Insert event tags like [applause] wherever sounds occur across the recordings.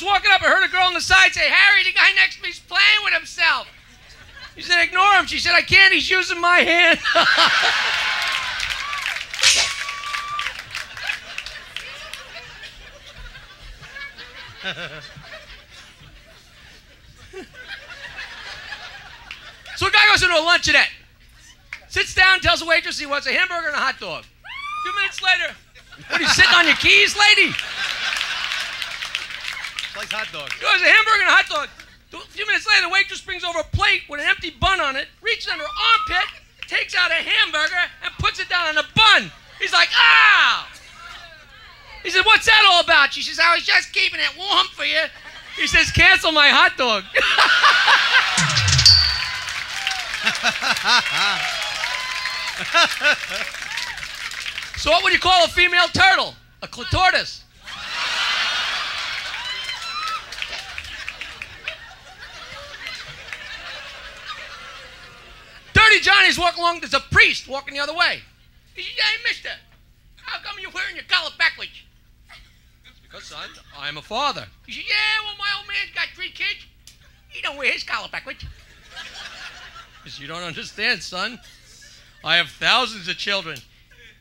was walking up, I heard a girl on the side say, Harry, the guy next to me's playing with himself. He said, ignore him. She said, I can't, he's using my hand. so a guy goes into a luncheonette, sits down, tells the waitress he wants a hamburger and a hot dog. Two minutes later, what are you sitting on your keys, lady? Hot dogs. He goes, a hamburger and a hot dog. A few minutes later, the waitress brings over a plate with an empty bun on it, reaches under her armpit, takes out a hamburger, and puts it down on the bun. He's like, ah! He said, what's that all about? She says, I was just keeping it warm for you. He says, cancel my hot dog. [laughs] so what would you call a female turtle? A clitoris. Dirty Johnny's walking along. There's a priest walking the other way. He says, Hey, mister, how come you're wearing your collar backwards? Because, son, I'm a father. He said, Yeah, well, my old man's got three kids. He don't wear his collar backwards. He says, You don't understand, son. I have thousands of children.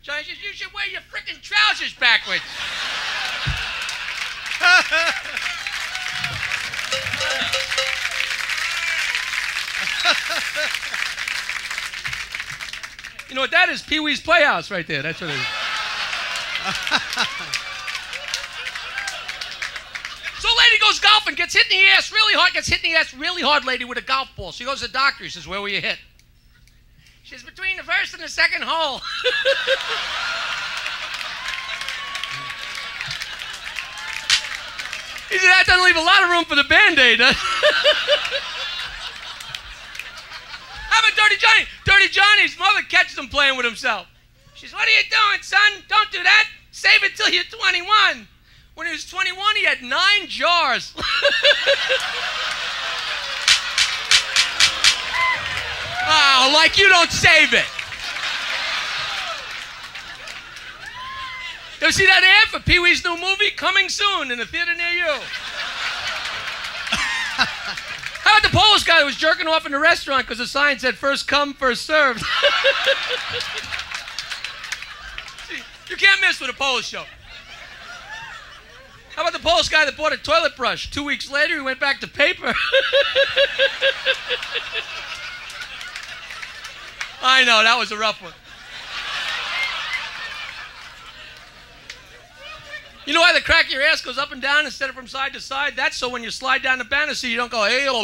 Johnny says, You should wear your freaking trousers backwards. [laughs] You know what that is? Pee Wee's Playhouse right there. That's what it is. [laughs] so lady goes golfing, gets hit in the ass really hard, gets hit in the ass really hard, lady, with a golf ball. She goes to the doctor. He says, Where were you hit? She says, Between the first and the second hole. [laughs] he said, That doesn't leave a lot of room for the band aid, huh? [laughs] How about Dirty Johnny? Dirty Johnny's mother catches him playing with himself. She says, What are you doing, son? Don't do that. Save it till you're 21. When he was 21, he had nine jars. oh, [laughs] like you don't save it. You see that ad for Pee Wee's new movie? Coming soon in a theater near you. The Polish guy who was jerking off in the restaurant because the sign said first come, first served? [laughs] you can't miss with a Polish show. How about the Polish guy that bought a toilet brush? Two weeks later, he went back to paper. [laughs] I know, that was a rough one. You know why the crack of your ass goes up and down instead of from side to side? That's so when you slide down the banister, you don't go, hey, oh,